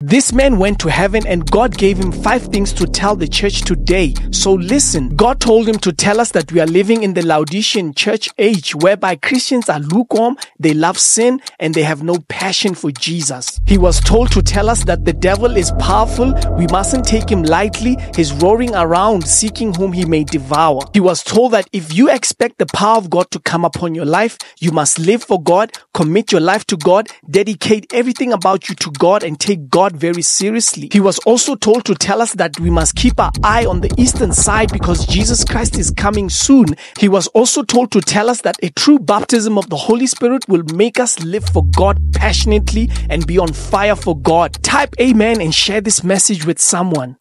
This man went to heaven and God gave him five things to tell the church today. So listen, God told him to tell us that we are living in the Laodicean church age whereby Christians are lukewarm, they love sin, and they have no passion for Jesus. He was told to tell us that the devil is powerful, we mustn't take him lightly, he's roaring around seeking whom he may devour. He was told that if you expect the power of God to come upon your life, you must live for God, commit your life to God, dedicate everything about you to God, and take God very seriously. He was also told to tell us that we must keep our eye on the eastern side because Jesus Christ is coming soon. He was also told to tell us that a true baptism of the Holy Spirit will make us live for God passionately and be on fire for God. Type amen and share this message with someone.